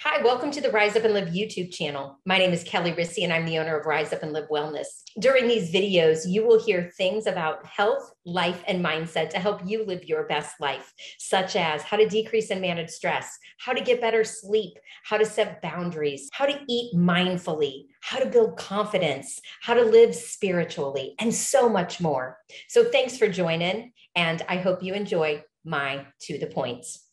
Hi, welcome to the Rise Up and Live YouTube channel. My name is Kelli Risse, and I'm the owner of Rise Up and Live Wellness. During these videos, you will hear things about health, life, and mindset to help you live your best life, such as how to decrease and manage stress, how to get better sleep, how to set boundaries, how to eat mindfully, how to build confidence, how to live spiritually, and so much more. So, thanks for joining, and I hope you enjoy my to the points.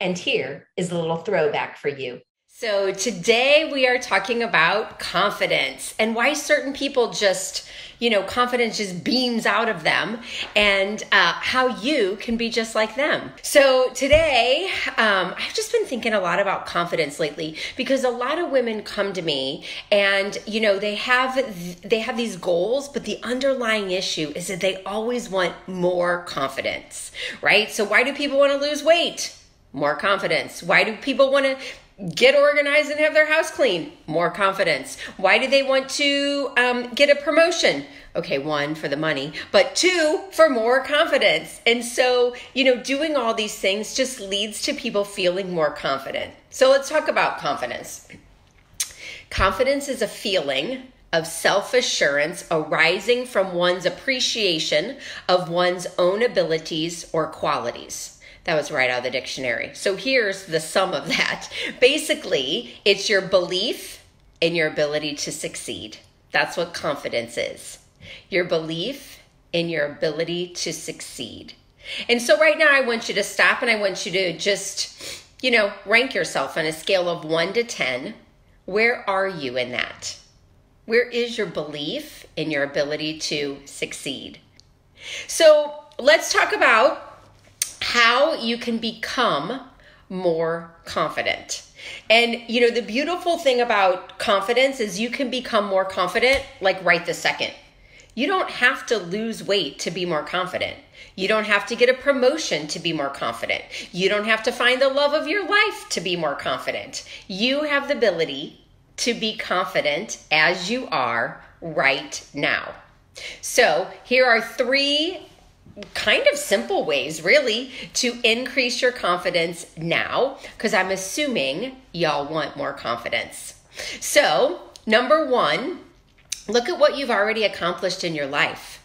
And here is a little throwback for you. So, today we are talking about confidence and why certain people just, you know, confidence just beams out of them and uh, how you can be just like them. So, today um, I've just been thinking a lot about confidence lately because a lot of women come to me and, you know, they have they have these goals, but the underlying issue is that they always want more confidence, right? So, why do people want to lose weight? More confidence. Why do people want to get organized and have their house clean? More confidence. Why do they want to um, get a promotion? Okay, one, for the money, but two, for more confidence. And so, you know, doing all these things just leads to people feeling more confident. So let's talk about confidence. Confidence is a feeling of self assurance arising from one's appreciation of one's own abilities or qualities. That was right out of the dictionary. So here's the sum of that. Basically, it's your belief in your ability to succeed. That's what confidence is. Your belief in your ability to succeed. And so right now I want you to stop and I want you to just, you know, rank yourself on a scale of 1 to 10. Where are you in that? Where is your belief in your ability to succeed? So, let's talk about how you can become more confident. And you know, the beautiful thing about confidence is you can become more confident like right this second. You don't have to lose weight to be more confident. You don't have to get a promotion to be more confident. You don't have to find the love of your life to be more confident. You have the ability to be confident as you are right now. So, here are three kind of simple ways, really, to increase your confidence now, because I'm assuming y'all want more confidence. So, number one, look at what you've already accomplished in your life.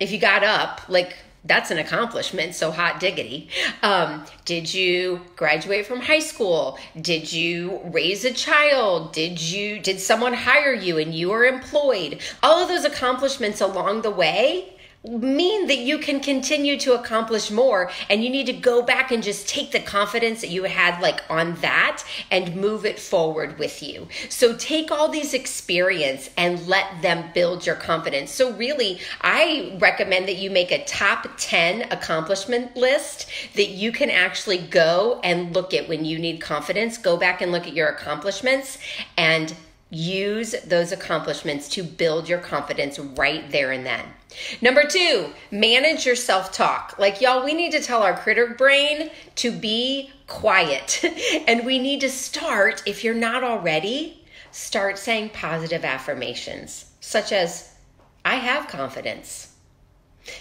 If you got up, like, that's an accomplishment so hot diggity um, did you graduate from high school did you raise a child did you did someone hire you and you are employed all of those accomplishments along the way mean that you can continue to accomplish more and you need to go back and just take the confidence that you had like on that and move it forward with you. So take all these experience and let them build your confidence. So really i recommend that you make a top 10 accomplishment list that you can actually go and look at when you need confidence. Go back and look at your accomplishments and use those accomplishments to build your confidence right there and then Number two, manage your self talk. Like, y'all, we need to tell our critter brain to be quiet. and we need to start, if you're not already, start saying positive affirmations, such as, I have confidence.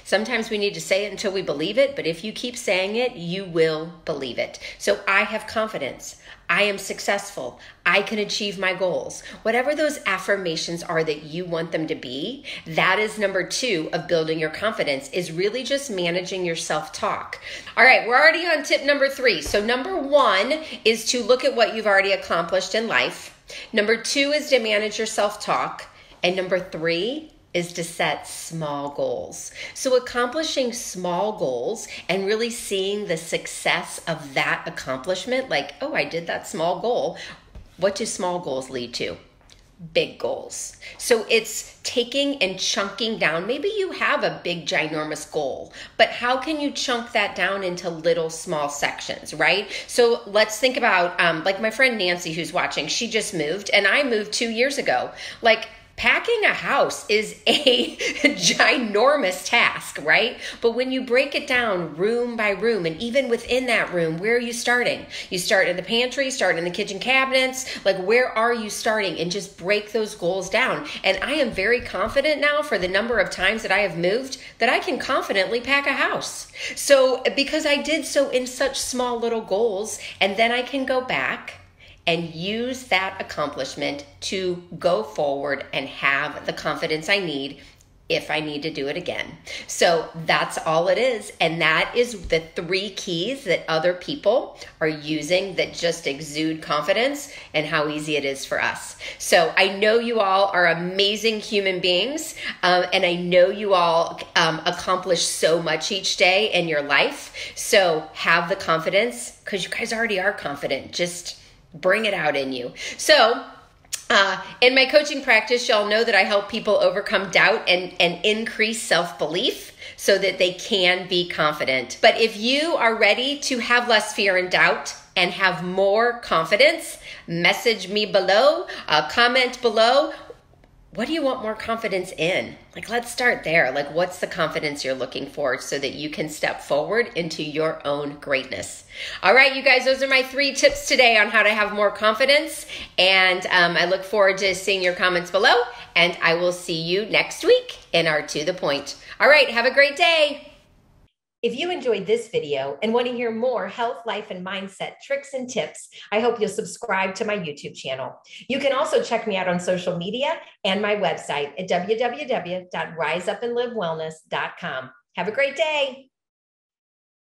Sometimes we need to say it until we believe it, but if you keep saying it, you will believe it. So I have confidence. I am successful. I can achieve my goals. Whatever those affirmations are that you want them to be, that is number two of building your confidence, is really just managing your self talk. All right, we're already on tip number three. So, number one is to look at what you've already accomplished in life. Number two is to manage your self talk. And number three is to set small goals. So, accomplishing small goals and really seeing the success of that accomplishment, like, oh, I did that small goal. What do small goals lead to? Big goals. So it's taking and chunking down. Maybe you have a big, ginormous goal, but how can you chunk that down into little, small sections, right? So let's think about, um, like my friend Nancy, who's watching, she just moved, and I moved two years ago. Like, packing a house is a ginormous task, right? But when you break it down room by room, and even within that room, where are you starting? You start in the pantry, start in the kitchen cabinets. Like, where are you starting? And just break those goals down. And I am very confident now for the number of times that I have moved that I can confidently pack a house. So, because I did so in such small little goals, and then I can go back and use that accomplishment to go forward and have the confidence I need if I need to do it again. So that's all it is. And that is the three keys that other people are using that just exude confidence and how easy it is for us. So I know you all are amazing human beings. Um, and I know you all um, accomplish so much each day in your life. So have the confidence because you guys already are confident. Just bring it out in you. So, uh, in my coaching practice, y'all know that I help people overcome doubt and, and increase self belief so that they can be confident. But if you are ready to have less fear and doubt and have more confidence, message me below, uh, comment below, what do you want more confidence in? Like, let's start there. Like, what's the confidence you're looking for so that you can step forward into your own greatness? All right, you guys, those are my three tips today on how to have more confidence. And um, I look forward to seeing your comments below. And I will see you next week in our To The Point. All right, have a great day. If you enjoyed this video and want to hear more health, life, and mindset tricks and tips, I hope you'll subscribe to my YouTube channel. You can also check me out on social media and my website at www.riseupandlivewellness.com. Have a great day.